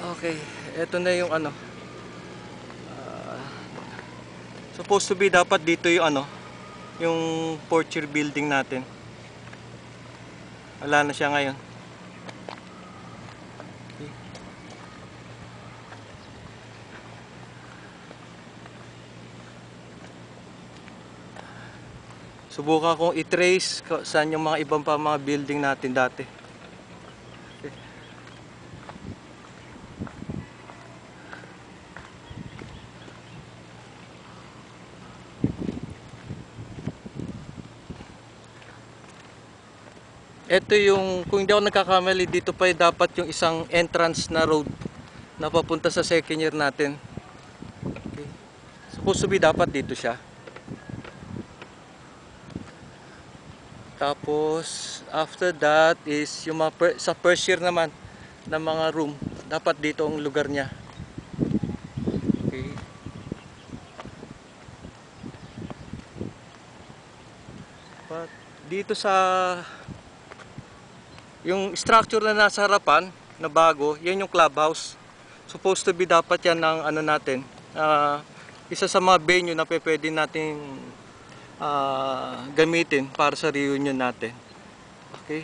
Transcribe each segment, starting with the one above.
Okay, eto na yung ano. Ah, supposed to be dapat dito yung ano, yung porcher building natin. Wala na siya ngayon. Okay. Subukan kong i-trace saan yung mga ibang pa mga building natin dati. Ito yung, kung hindi ako nagkakamali, dito pa dapat yung isang entrance na road na papunta sa second year natin. Okay. Supposed to be dapat dito siya. Tapos, after that is yung mga per, sa first year naman na mga room, dapat dito ang lugar niya. Okay. But dito sa yung structure na nasa harapan na bago, yan yung clubhouse. Supposed to be dapat yan ng ano natin. ah, isa sa mga venue na pwede nating ah, gamitin para sa reunion natin. Okay.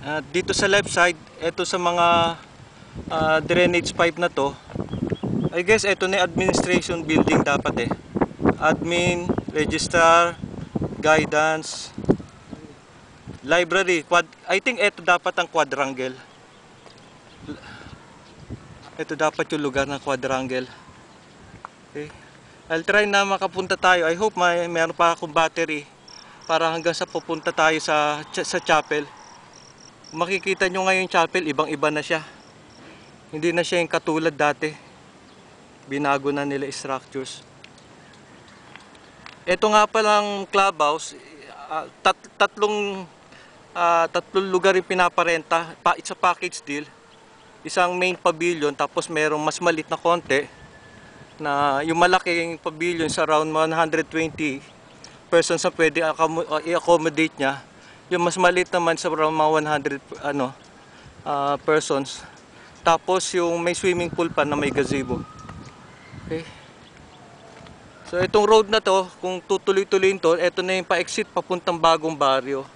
At dito sa left side, ito sa mga ah, drainage pipe na to, I guess ito na administration building dapat eh. Admin, registrar, guidance, library. Quad, I think ito dapat ang quadrangle. Ito dapat yung lugar ng quadrangle. Okay. I'll try na makapunta tayo. I hope may meron pa akong battery para hanggang sa pupunta tayo sa sa chapel. Makikita nyo ngayon chapel, ibang-iba na siya. Hindi na siya yung katulad dati. Binago na nila structures. Ito nga palang clubhouse, ah, tat- tatlong ah, tatlong lugar yung pinaparenta. Pa, it's a package deal. Isang main pavilion tapos merong mas malit na konti na yung malaking pavilion sa around 120 persons na pwede ah, i-accommodate niya. Yung mas maliit naman sa around mga 100 ano ah, persons. Tapos yung may swimming pool pa na may gazebo. Okay. So itong road na to, kung tutuloy-tuloy to, ito na yung pa-exit papuntang bagong baryo.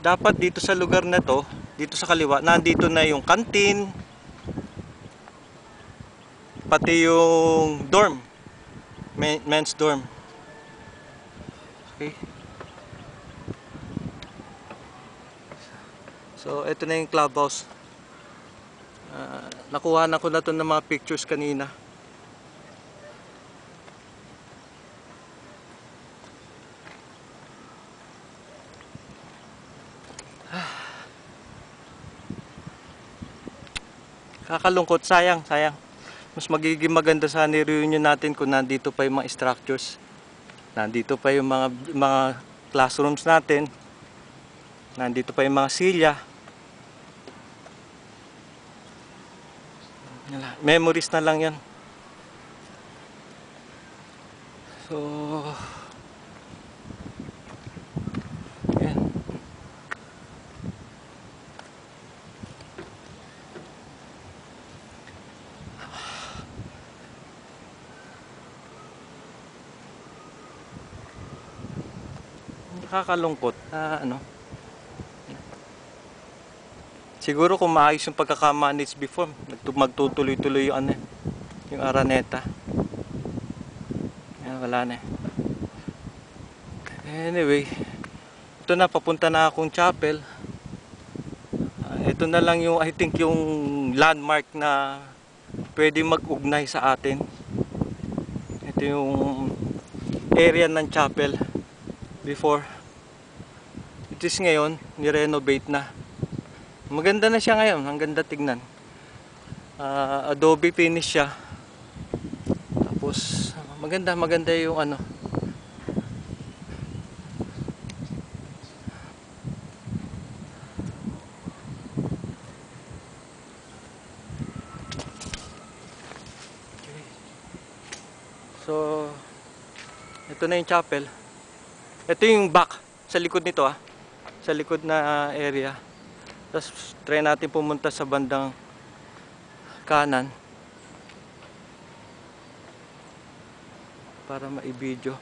Dapat dito sa lugar na to, dito sa kaliwa, nandito na yung kantin, pati yung dorm, men- men's dorm. Okay. So, ito na yung clubhouse. Ah, nakuha na ko na to ng mga pictures kanina. Kakalungkot, sayang, sayang. Mas magiging maganda sana reunion natin kung nandito pa yung mga structures. Nandito pa yung mga mga classrooms natin. Nandito pa yung mga silya. Memories na lang yan. So, Nakakalungkot na ano. Siguro kung maayos yung pagkakamanage before, magtutuloy-tuloy yung ano, eh, yung Araneta. Yan, wala na eh. Anyway, ito na, papunta na akong chapel. Ah, ito na lang yung, I think, yung landmark na pwede mag-ugnay sa atin. Ito yung area ng chapel before. It is ngayon, ni-renovate na. Maganda na siya ngayon, ang ganda tignan. Ah, Adobe finish siya. Tapos maganda, maganda yung ano. So, ito na yung chapel. Ito yung back sa likod nito ah. Sa likod na area. Tapos try natin pumunta sa bandang kanan para maibidyo.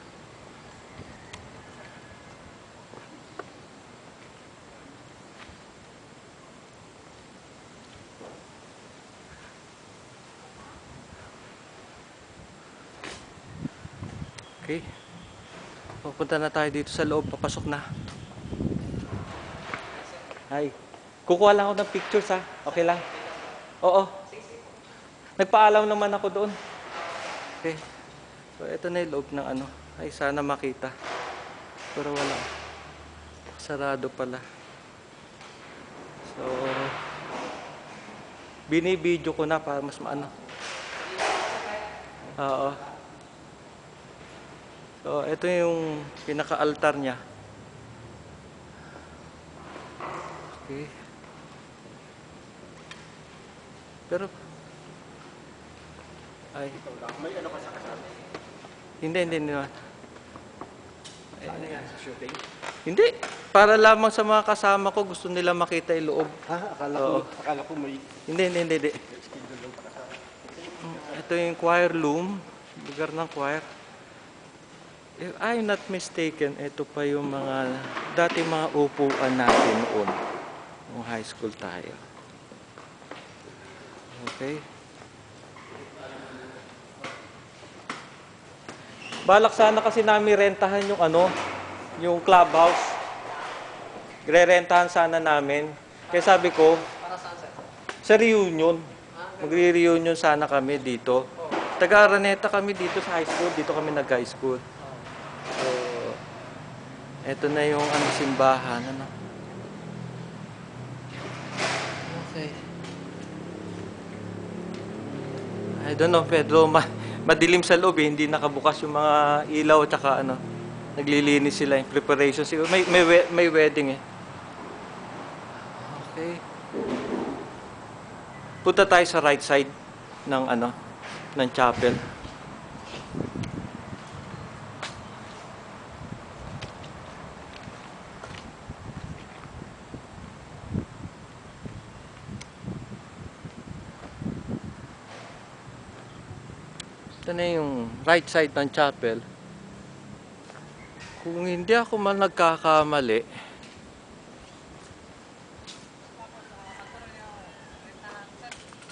Okay. Pupunta na tayo dito sa loob. Papasok na. Hi. Kukuha lang ako ng pictures ha. Okay lang? Oo. Nagpaalam naman ako doon. Okay. So, ito na yung loob ng ano. Ay, sana makita. Pero wala. Sarado pala. So, binibidyo ko na para mas maano. Oo. So, ito yung pinaka-altar niya. Okay. Pero ay May ano ka sa kasama? hindi hindi hindi. Ano yan sa shooting? Hindi. Para lamang sa mga kasama ko gusto nila makita yung loob. Ha? Akala Oo. ko, akala ko may Hindi hindi hindi. hindi. Mm, Ito yung choir room, lugar ng choir. If I'm not mistaken, ito pa yung mga dati mga upuan natin noon. Nung high school tayo. Okay. Balak sana kasi namin rentahan yung ano, yung clubhouse. Re-rentahan sana namin. Kaya sabi ko, sa reunion. Magre-reunion sana kami dito. Taga-Araneta kami dito sa high school. Dito kami nag-high school. So, eto na yung ano, simbahan. Ano? Okay. I don't know, Pedro. Ma madilim sa loob eh. Hindi nakabukas yung mga ilaw at saka ano. Naglilinis sila yung preparation. Siguro May, may, may wedding eh. Okay. Punta tayo sa right side ng ano, ng chapel. Ito na yung right side ng chapel. Kung hindi ako man nagkakamali,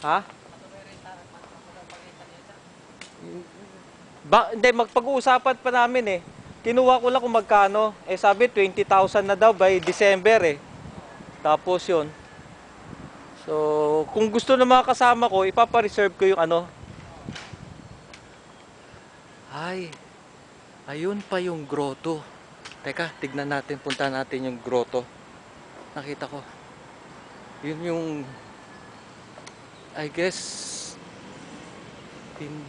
Ha? Ba, hindi, magpag-uusapan pa namin eh. Kinuha ko lang kung magkano. Eh sabi 20,000 na daw by December eh. Tapos yun. So, kung gusto ng mga kasama ko, ipapareserve ko yung ano. Ay, ayun pa yung grotto. Teka, tignan natin, punta natin yung grotto. Nakita ko. Yun yung I guess hin-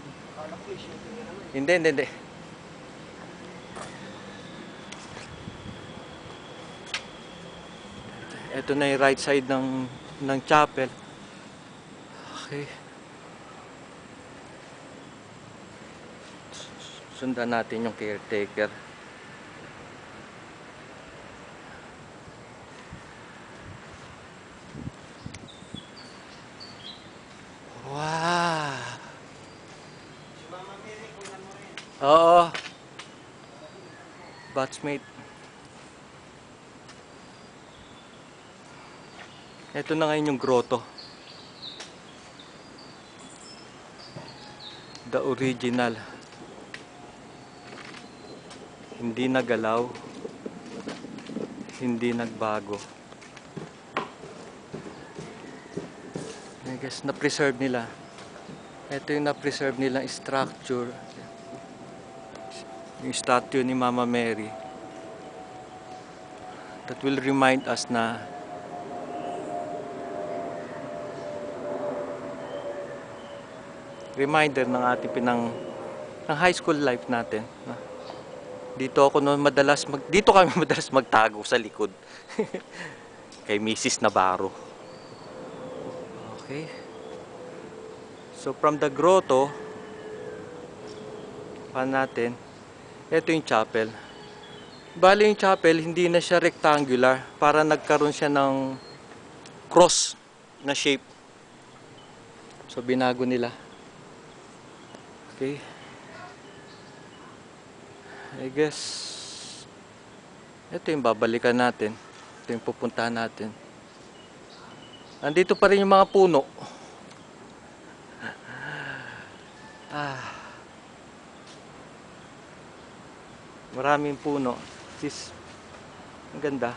hindi, hindi, hindi. Ito na yung right side ng ng chapel. Okay. Sundan natin yung caretaker. Wow! Oo. Batchmate. Ito na ngayon yung grotto. The original. Hindi nagalaw. Hindi nagbago. I guess na-preserve nila. Ito yung na-preserve nilang structure. Yung statue ni Mama Mary. That will remind us na reminder ng ating pinang ng high school life natin. no? Dito ako noon madalas mag dito kami madalas magtago sa likod. Kay Mrs. Navarro. Okay. So from the grotto pan natin. Ito yung chapel. Bali yung chapel, hindi na siya rectangular. Para nagkaroon siya ng cross na shape. So binago nila. Okay. I guess ito yung babalikan natin. Ito yung pupuntahan natin. Andito pa rin yung mga puno. Ah. Maraming puno. This ang ganda.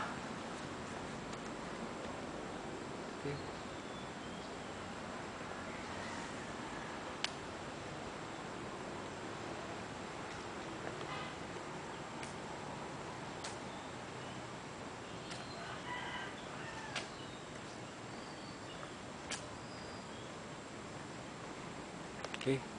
Okay.